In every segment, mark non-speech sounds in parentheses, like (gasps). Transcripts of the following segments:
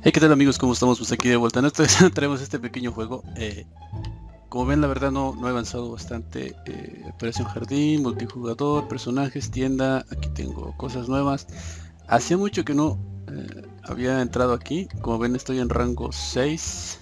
Hey, ¿qué tal amigos? ¿Cómo estamos? Pues aquí de vuelta. En esto (laughs) traemos este pequeño juego. Eh, como ven, la verdad no, no he avanzado bastante. Eh, operación jardín, multijugador, personajes, tienda. Aquí tengo cosas nuevas. Hacía mucho que no eh, había entrado aquí. Como ven, estoy en rango 6.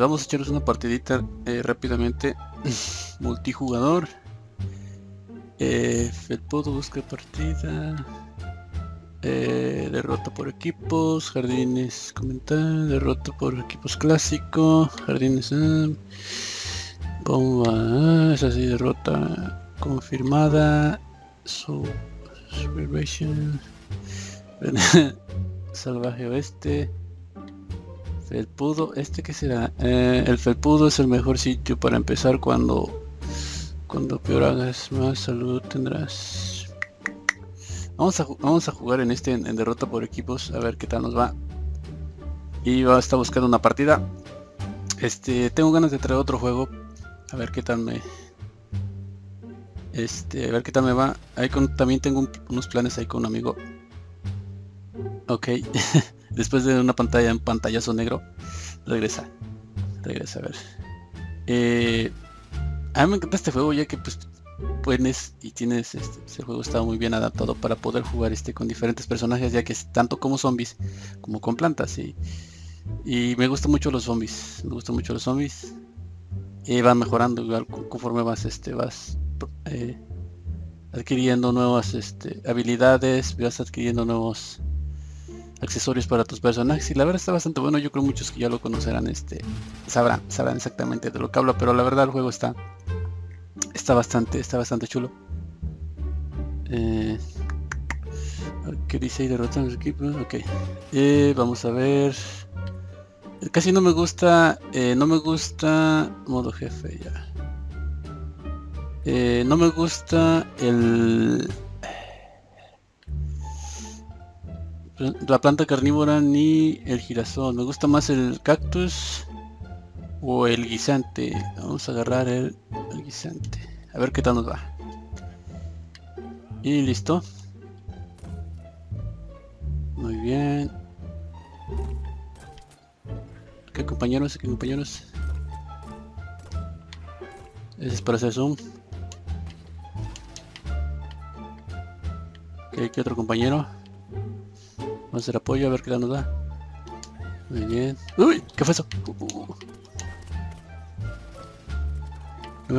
vamos a echarnos una partidita rápidamente. (laughs) multijugador. Eh, Felpodo busca partida. Eh, derrota por equipos, jardines comentar, derrota por equipos clásico, jardines ah, bomba, ah, es así, derrota confirmada, su, (laughs) salvaje oeste, felpudo, este que será, eh, el felpudo es el mejor sitio para empezar cuando cuando peor hagas más salud tendrás Vamos a, vamos a jugar en este en, derrota por equipos, a ver qué tal nos va. Y va a estar buscando una partida. Este, tengo ganas de traer otro juego. A ver qué tal me... Este, a ver qué tal me va. Ahí con, también tengo unos planes ahí con un amigo. Ok. (laughs) Después de una pantalla en pantallazo negro. Regresa. Regresa, a ver. Eh, a mí me encanta este juego ya que pues puedes y tienes este, juego está muy bien adaptado para poder jugar este con diferentes personajes ya que es tanto como zombies como con plantas y, y me gustan mucho los zombies me gustan mucho los zombies. Y van mejorando igual conforme vas este vas eh, adquiriendo nuevas este, habilidades vas adquiriendo nuevos accesorios para tus personajes. Y la verdad está bastante bueno yo creo muchos que ya lo conocerán este sabrán sabrán exactamente de lo que hablo pero la verdad el juego está está bastante, está bastante chulo. Eh, ¿Qué dice ahí derrotan los equipos? Ok. Eh, vamos a ver. Casi no me gusta. Eh, no me gusta. Modo jefe ya. No me gusta el. La planta carnívora ni el girasol. Me gusta más el cactus o el guisante. Vamos a agarrar el, el guisante. A ver qué tal nos va. Y listo. Muy bien. ¿Qué compañeros? ¿Qué compañeros? Ese es para hacer zoom. ¿Qué otro compañero? Vamos a hacer apoyo a ver qué tal nos da. Muy bien. ¡Uy! ¿Qué fue eso? Uh, uh,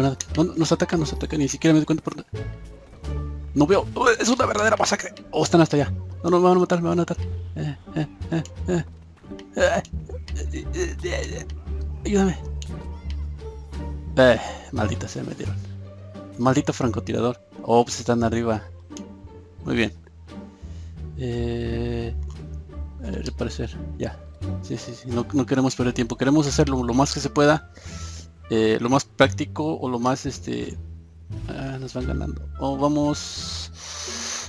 No, nos atacan, nos atacan, ni siquiera me doy cuenta por... No veo, oh, es una verdadera masacre. Oh, están hasta allá. No, no, me van a matar, me van a matar. Ayúdame. Maldita se metieron. Maldito francotirador. Oh, pues están arriba. Muy bien. Eh, eh, parecer, ya. Sí, sí, sí. No, queremos perder tiempo. Queremos hacerlo lo más que se pueda. Eh, lo más práctico o lo más este ah, nos van ganando. O vamos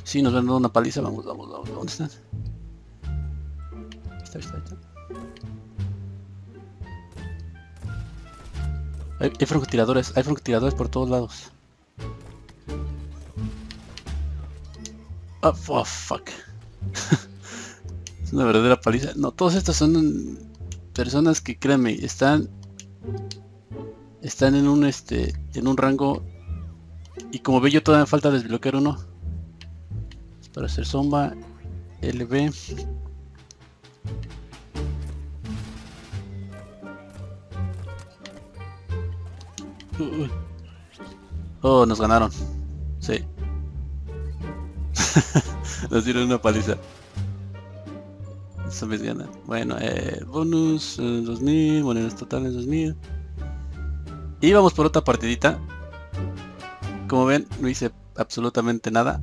si nos van dando una paliza vamos vamos vamos dónde están está, está, está. Hay, hay hay francotiradores por todos lados. Oh, oh fuck. (laughs) Es una verdadera paliza. No todos estos son personas que créanme están están en un este en un rango y como ve yo todavía falta desbloquear uno. Para hacer sombra LB oh nos ganaron. Sí. (laughs) Nos dieron una paliza. Me bueno eh, bonus eh, 2000 monedas totales 2000 y vamos por otra partidita. Como ven, no hice absolutamente nada.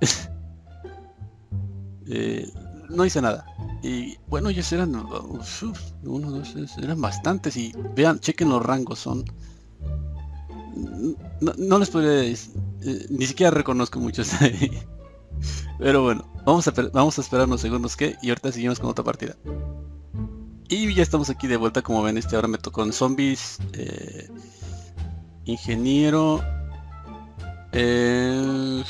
(laughs) Eh, no hice nada. Y bueno, ellos eran uno, dos, eran bastantes. Y vean, chequen los rangos, son. No, les podría eh, ni siquiera reconozco muchos. (laughs) Pero bueno, vamos a, vamos a esperar unos segundos que y ahorita seguimos con otra partida. Y ya estamos aquí de vuelta, como ven, este ahora me tocó en zombies. Eh, ingeniero. Eh,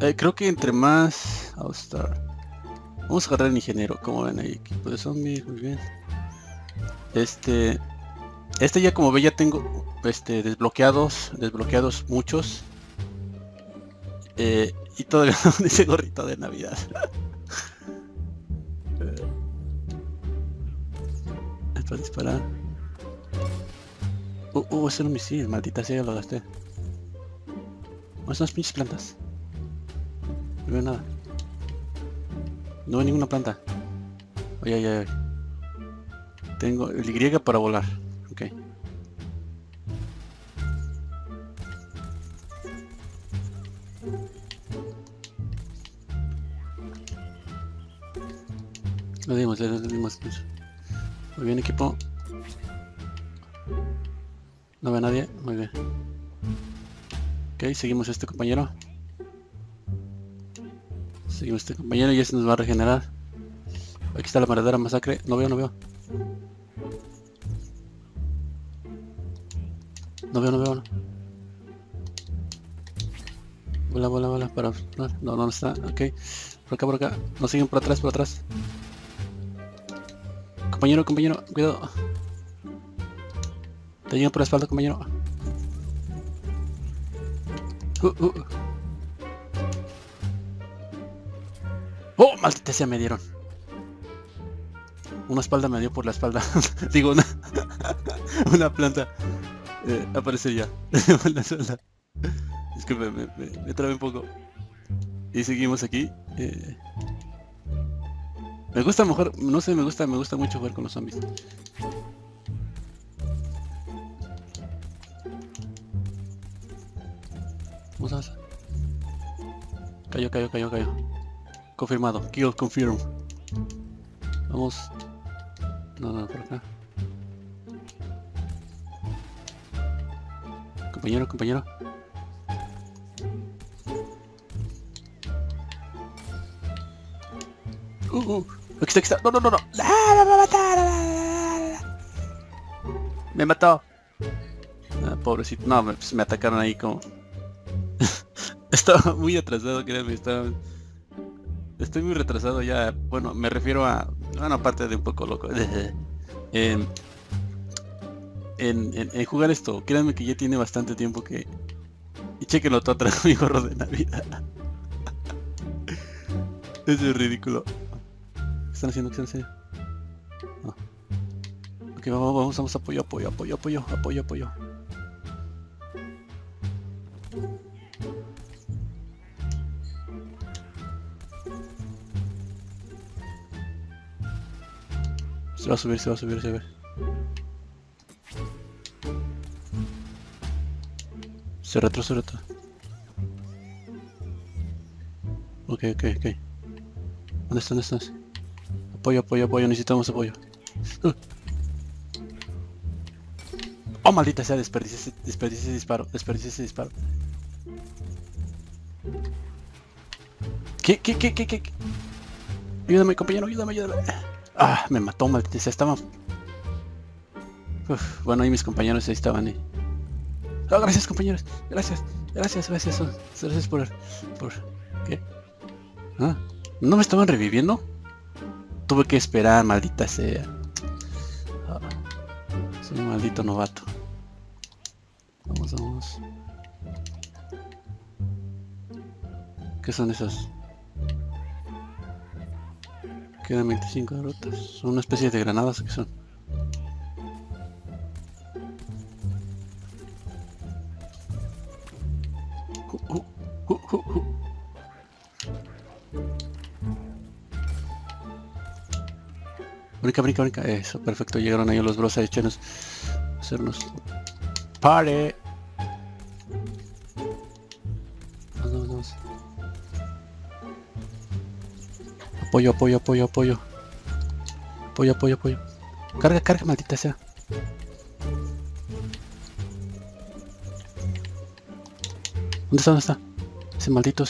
eh, creo que entre más... Vamos a agarrar el ingeniero, como ven ahí, equipo de zombies, muy bien. Este, este ya como ve ya tengo este desbloqueados, desbloqueados muchos. Y todavía (laughs) no dice gorrito de Navidad. Para disparar. Uh, uh, es un misil, maldita sea, lo gasté. ¿Dónde son pinches plantas? No veo nada. No veo ninguna planta. Oye, oye, oye. Tengo el Y para volar. Ok. Lo dimos, lo dimos. Muy bien, equipo. No ve a nadie. Muy bien. Ok, seguimos a este compañero. Seguimos a este compañero y este nos va a regenerar. Aquí está la verdadera masacre. No veo, no veo. No veo, no veo. No. Bola, bola, bola. Para... No, no está. Ok. Por acá, por acá. Nos siguen por atrás, por atrás. Compañero, compañero, cuidado. Te por la espalda, compañero. Uh, uh. ¡Oh! Maldita sea, me dieron. Una espalda me dio por la espalda. (laughs) Digo, (laughs) una, planta. Eh, aparecería. (laughs) Disculpe, me, me, me trabé un poco. Y seguimos aquí. Eh, me gusta mejor, no sé, me gusta, me gusta mucho jugar con los zombies. Vamos. Cayó, cayó, cayó, cayó. Confirmado. Kill confirm. Vamos. No, no, por acá. Compañero, compañero. Uh, uh. Aquí está. No, no, no, no. ¡Ah, me matar! Me mató. Ah, pobrecito. No, pues, me atacaron ahí como... (laughs) Estaba muy atrasado, créanme. Estaba... Estoy muy retrasado ya. Bueno, me refiero a... Bueno, aparte de un poco loco. (laughs) en, jugar esto. Créanme que ya tiene bastante tiempo que... Y chequenlo todo atrás (laughs) mi gorro de Navidad. Eso es ridículo están haciendo? ¿Qué están haciendo? No. Ok, vamos, vamos, apoyo, apoyo, apoyo, apoyo, apoyo, apoyo. Se va a subir, se va a subir, se va a ver. Se retro, se retro. Ok, ok, ok. ¿Dónde están? ¿Dónde están? Apoyo, apoyo, apoyo, necesitamos apoyo. (laughs) Oh, maldita sea, desperdicié ese, ese disparo, desperdicié ese disparo. ¿Qué, qué, qué, qué, qué? Ayúdame, compañero, ayúdame, ayúdame. Ah, me mató, maldita sea, estaba... bueno, ahí mis compañeros ahí estaban ahí. Oh, gracias, compañeros. Gracias, gracias, gracias. Gracias por... por... ¿Qué? ¿Ah? ¿No me estaban reviviendo? Tuve que esperar, maldita sea. Ah, soy un maldito novato. Vamos, vamos. ¿Qué son esas? Quedan 25 rutas. Son una especie de granadas que son. Brinca, brinca, brinca. Eso, perfecto. Llegaron ahí los bros a echarnos. Hacernos. ¡Pare! Vamos, vamos. Apoyo, apoyo, apoyo, apoyo. Apoyo, apoyo, apoyo. Carga, carga, maldita sea. ¿Dónde está? ¿Dónde está? Ese maldito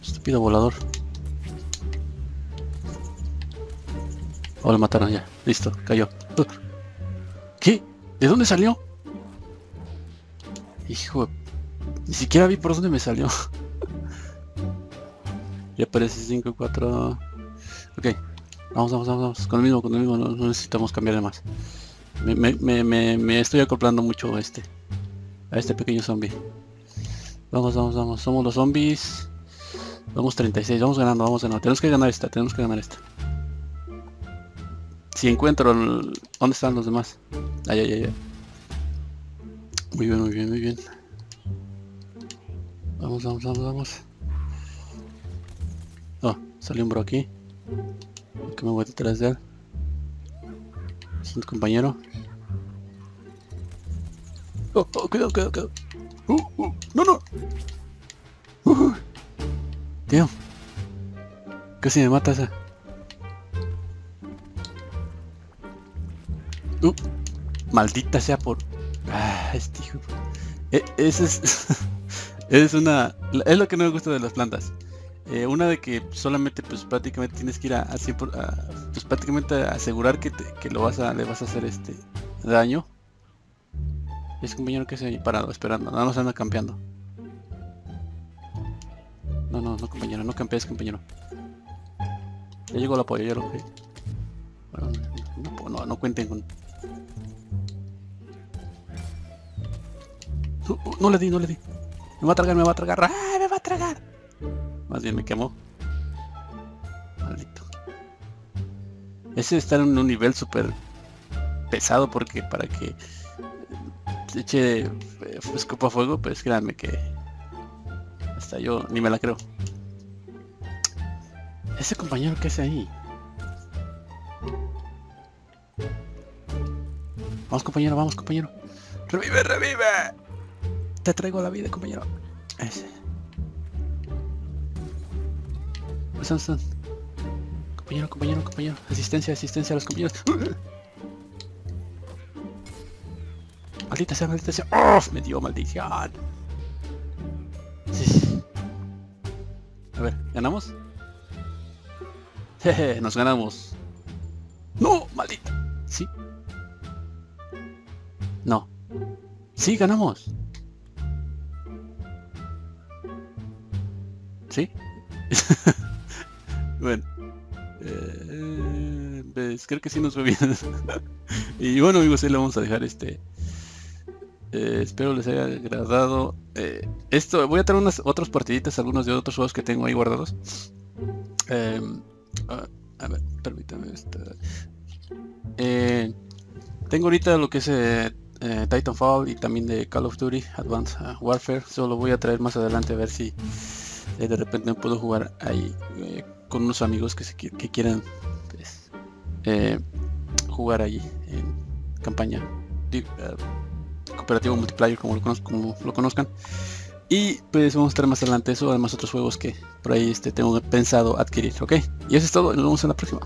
estúpido volador. O lo mataron ya. Listo, cayó. ¿Qué? ¿De dónde salió? Hijo, ni siquiera vi por dónde me salió. (laughs) y aparece 5, 4. Ok. Vamos, vamos, vamos, vamos. Con el mismo, con el mismo. No, no necesitamos cambiarle más. Me, me, me, me estoy acoplando mucho a este. A este pequeño zombie. Vamos, vamos, vamos. Somos los zombies. Vamos 36. Vamos ganando, vamos ganando. Tenemos que ganar esta, tenemos que ganar esta. Si encuentro... el- ¿Dónde están los demás? Ay, ay, ay, ay. Muy bien, muy bien, muy bien. Vamos, vamos, vamos, vamos. Oh, salió un bro aquí. Que me voy detrás de él. Es un compañero. Oh, oh, cuidado, cuidado, cuidado. Uh, uh, no, no. Uh, tío. Casi me mata esa. Uh, maldita sea por... Ah, este hijo. E- ese es... (laughs) es una... Es lo que no me gusta de las plantas. Eh, una de que solamente pues prácticamente tienes que ir a, a, 100 a- pues prácticamente a asegurar que, te- que lo vas a le vas a hacer este daño. Es compañero que se ahí parado esperando, nada más anda campeando. No, no, no compañero, no campees compañero. Ya llegó el apoyo, ya lo. Bueno, no, no, no cuenten con. No le di, no le di. Me va a tragar, me va a tragar. ¡Ah, me va a tragar! Más bien me quemó. Maldito. Ese está en un nivel súper pesado porque para que se eche eh, escupa fuego, pues créanme que hasta yo ni me la creo. Ese compañero que hace ahí. Vamos compañero, vamos compañero. Revive, revive. Te traigo la vida, compañero. Ese. Están, están. Compañero, compañero, compañero. Asistencia, asistencia a los compañeros. (gasps) Maldita sea, maldita sea. ¡Oh! Me dio maldición. A ver, ¿ganamos? Jeje, nos ganamos. No, maldita. Sí. No. Sí, ganamos. ¿Sí? (laughs) bueno. eh, pues creo que sí nos fue bien. (laughs) y bueno amigos, ahí le vamos a dejar este. eh, espero les haya agradado. eh, esto, voy a traer unas otras partiditas, algunos de otros juegos que tengo ahí guardados. Em, a, a ver, permítame esta. Tengo ahorita lo que es Titanfall y también de Call of Duty Advanced Warfare. Solo voy a traer más adelante a ver si eh, de repente puedo jugar ahí eh, con unos amigos que, se, que quieran pues, eh, jugar ahí en campaña cooperativo multiplayer como lo, como lo conozcan. Y pues vamos a traer más adelante eso, además otros juegos que por ahí este, tengo pensado adquirir, ¿ok? Y eso es todo, nos vemos en la próxima.